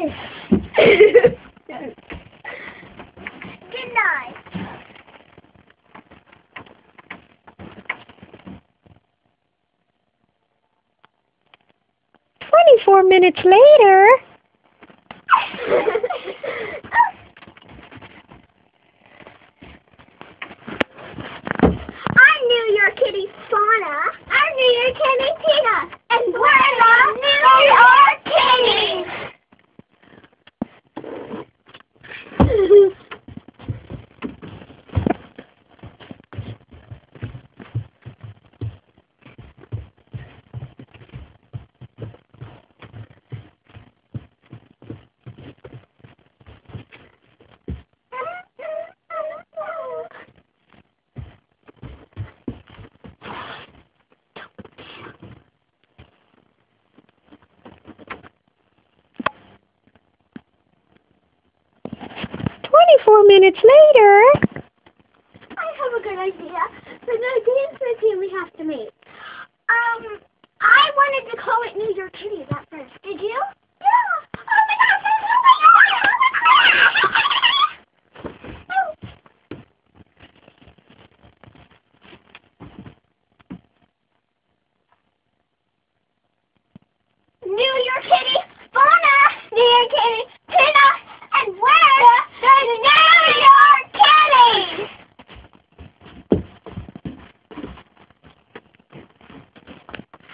night. Good night. Twenty-four minutes later. I'm New York Kitty Fauna. I'm New York Kitty Tina. And we're the New York Kitties. Twenty-four minutes later. I have a good idea for the dance routine we have to make. Um, I wanted to call it New York Kitties